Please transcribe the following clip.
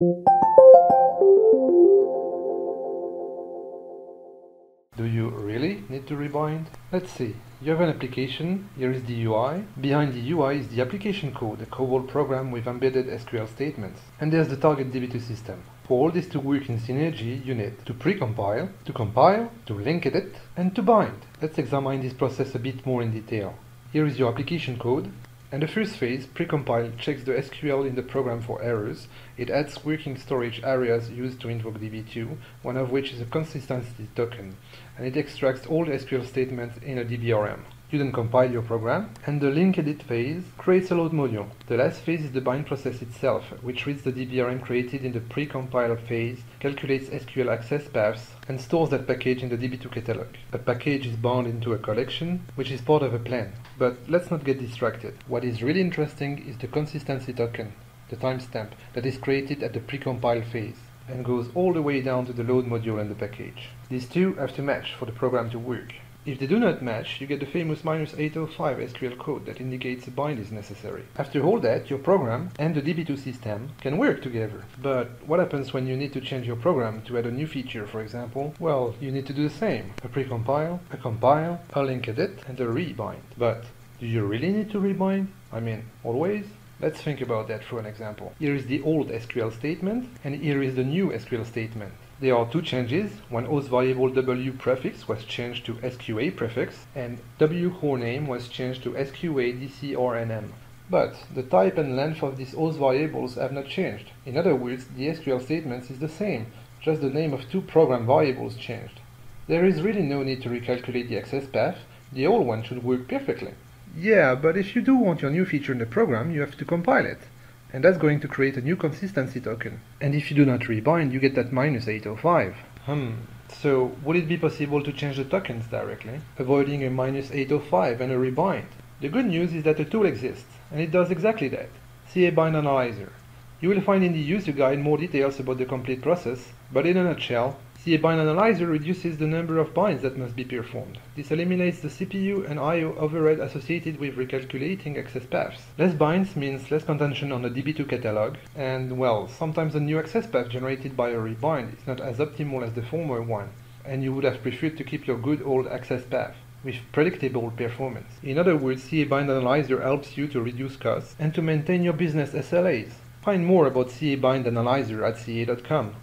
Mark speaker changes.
Speaker 1: Do you really need to rebind? Let's see. You have an application, here is the UI. Behind the UI is the application code, a COBOL program with embedded SQL statements. And there's the target DB2 system. For all this to work in Synergy, you need to precompile, to compile, to link edit, and to bind. Let's examine this process a bit more in detail. Here is your application code, and the first phase, precompile, checks the SQL in the program for errors. It adds working storage areas used to invoke DB2, one of which is a consistency token, and it extracts all the SQL statements in a DBRM. You then compile your program, and the link edit phase creates a load module. The last phase is the bind process itself, which reads the DBRM created in the precompile phase, calculates SQL access paths, and stores that package in the DB2 catalog. A package is bound into a collection, which is part of a plan. But let's not get distracted. What is really interesting is the consistency token, the timestamp, that is created at the precompile phase and goes all the way down to the load module and the package. These two have to match for the program to work. If they do not match, you get the famous minus 805 SQL code that indicates a bind is necessary. After all that, your program and the DB2 system can work together. But what happens when you need to change your program to add a new feature, for example? Well, you need to do the same. A precompile, a compile, a link edit, and a rebind. But do you really need to rebind? I mean, always? Let's think about that through an example. Here is the old SQL statement, and here is the new SQL statement. There are two changes. One host variable w prefix was changed to sqa prefix, and w core name was changed to sqa dcrnm. But the type and length of these host variables have not changed. In other words, the SQL statement is the same, just the name of two program variables changed. There is really no need to recalculate the access path, the old one should work perfectly. Yeah, but if you do want your new feature in the program, you have to compile it and that's going to create a new consistency token. And if you do not rebind, you get that minus 805. Hmm. So, would it be possible to change the tokens directly, avoiding a minus 805 and a rebind? The good news is that a tool exists, and it does exactly that. CA Bind Analyzer. You will find in the user guide more details about the complete process, but in a nutshell, CA bind analyzer reduces the number of binds that must be performed. This eliminates the CPU and I.O. overhead associated with recalculating access paths. Less binds means less contention on the DB2 catalog, and well, sometimes a new access path generated by a rebind is not as optimal as the former one, and you would have preferred to keep your good old access path with predictable performance. In other words, CA Bind Analyzer helps you to reduce costs and to maintain your business SLAs. Find more about CA Bind Analyzer at ca.com.